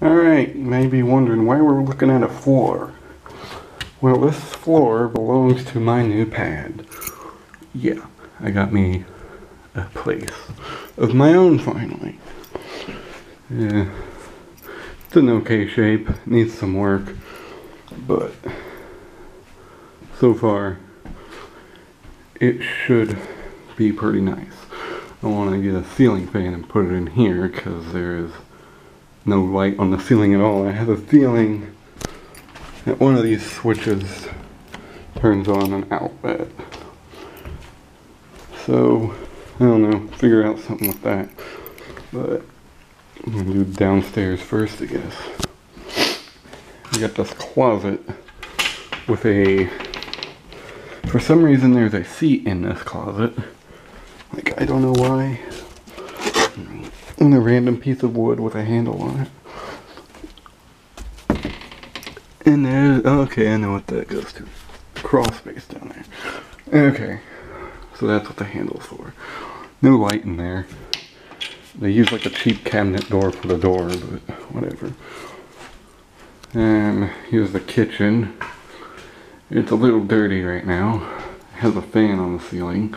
Alright, you may be wondering why we're looking at a floor. Well, this floor belongs to my new pad. Yeah, I got me a place of my own finally. Yeah, it's in okay shape, needs some work, but so far it should be pretty nice. I want to get a ceiling fan and put it in here because there is no light on the ceiling at all. I have a feeling that one of these switches turns on an outlet. So, I don't know, figure out something with that. But, I'm gonna do downstairs first, I guess. We got this closet with a, for some reason there's a seat in this closet. Like, I don't know why and a random piece of wood with a handle on it. And there's, okay, I know what that goes to. Crawl space down there. Okay, so that's what the handle's for. No light in there. They use like a cheap cabinet door for the door, but whatever. And here's the kitchen. It's a little dirty right now. It has a fan on the ceiling.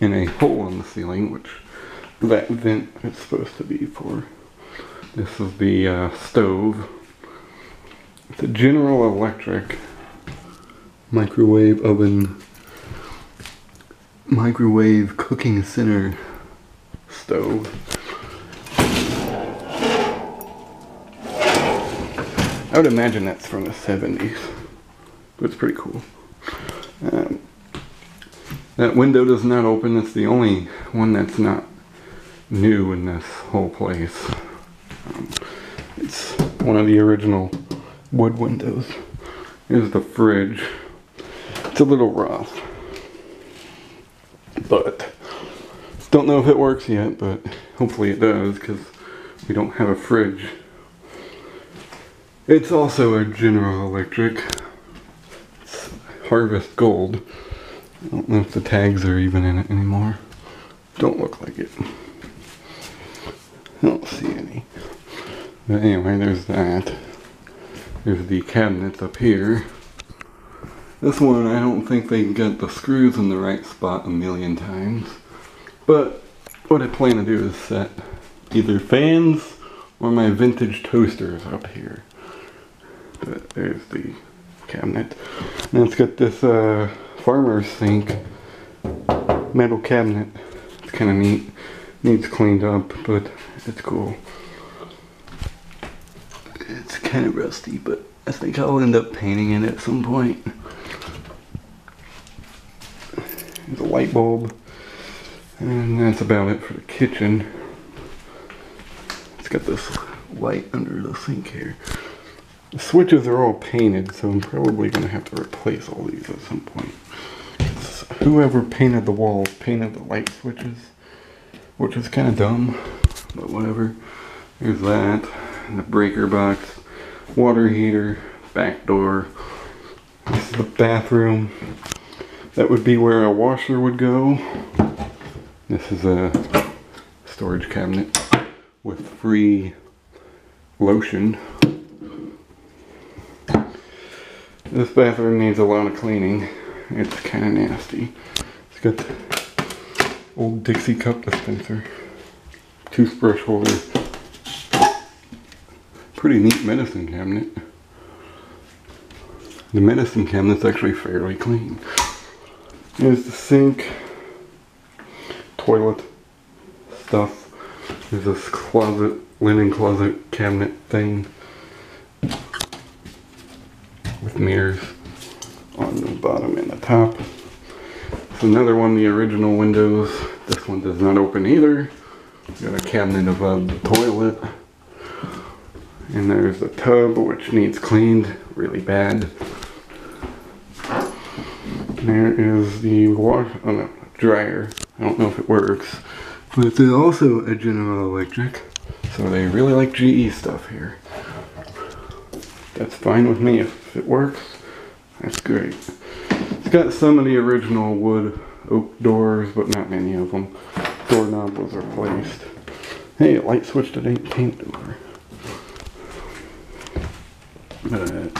And a hole in the ceiling, which that vent is supposed to be for. This is the uh, stove. It's a General Electric microwave oven, microwave cooking center stove. I would imagine that's from the 70s, but it's pretty cool. Um, that window does not open. It's the only one that's not new in this whole place. Um, it's one of the original wood windows. Here's the fridge. It's a little rough. But don't know if it works yet, but hopefully it does because we don't have a fridge. It's also a General Electric. It's Harvest Gold. I don't know if the tags are even in it anymore. Don't look like it. I don't see any. But anyway, there's that. There's the cabinets up here. This one, I don't think they got the screws in the right spot a million times. But what I plan to do is set either fans or my vintage toasters up here. But there's the cabinet. And it's got this uh, farmer's sink metal cabinet. It's kind of neat. Needs cleaned up, but it's cool. It's kind of rusty, but I think I'll end up painting it at some point. There's a light bulb. And that's about it for the kitchen. It's got this light under the sink here. The switches are all painted, so I'm probably going to have to replace all these at some point. Whoever painted the walls painted the light switches, which is kind of dumb but whatever. There's that, the breaker box, water heater, back door. This is the bathroom. That would be where a washer would go. This is a storage cabinet with free lotion. This bathroom needs a lot of cleaning. It's kind of nasty. It's got old Dixie cup dispenser toothbrush holder. Pretty neat medicine cabinet. The medicine cabinet's actually fairly clean. There's the sink, toilet stuff. There's this closet, linen closet cabinet thing with mirrors on the bottom and the top. Another one the original windows. This one does not open either. Got a cabinet above the toilet. And there's the tub, which needs cleaned really bad. There is the wash, oh no, dryer. I don't know if it works. But it's also a General Electric. So they really like GE stuff here. That's fine with me. If it works, that's great. Got some of the original wood oak doors, but not many of them doorknob was replaced. Hey, light switch that ain't painted over. Uh,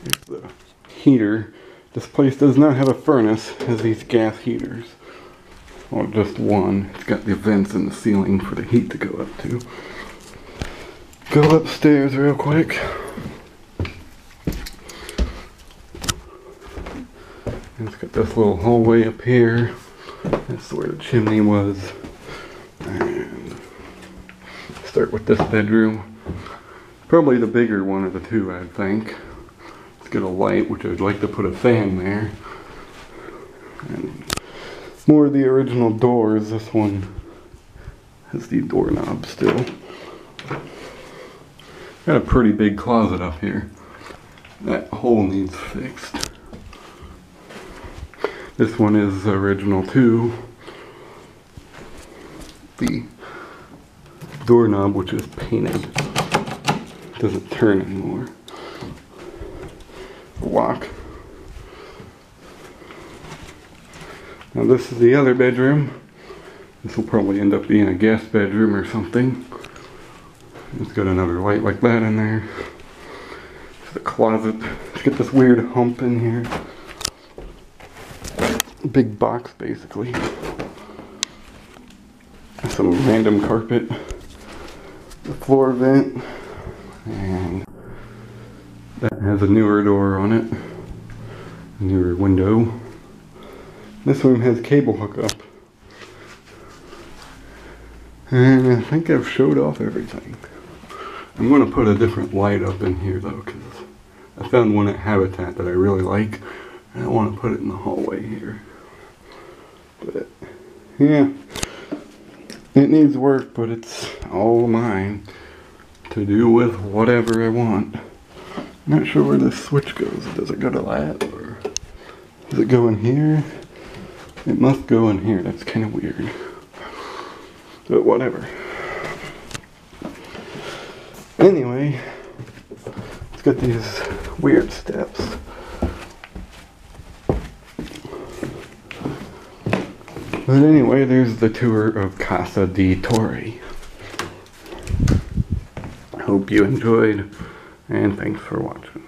here's the heater. This place does not have a furnace, it has these gas heaters. Or just one. It's got the vents in the ceiling for the heat to go up to. Go upstairs real quick. And it's this little hallway up here. That's where the chimney was. And start with this bedroom. Probably the bigger one of the two, I think. It's got a light, which I'd like to put a fan there. And more of the original doors. This one has the doorknob still. Got a pretty big closet up here. That hole needs fixed. This one is original too. The doorknob, which is painted, doesn't turn anymore. Lock. Now this is the other bedroom. This will probably end up being a guest bedroom or something. It's got another light like that in there. It's the closet. Get this weird hump in here. Big box basically. Some random carpet. The floor vent. And that has a newer door on it. Newer window. This room has cable hookup. And I think I've showed off everything. I'm going to put a different light up in here though because I found one at Habitat that I really like. And I want to put it in the hallway here. But yeah, it needs work, but it's all mine to do with whatever I want. Not sure where this switch goes. Does it go to that or does it go in here? It must go in here. That's kind of weird. But whatever. Anyway, it's got these weird steps. But anyway, there's the tour of Casa De Tory. Hope you enjoyed, and thanks for watching.